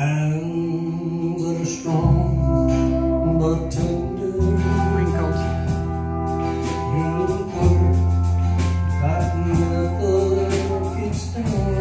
hands that are strong but tender. wrinkled You're the that never gets down.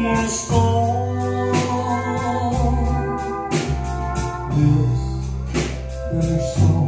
Is song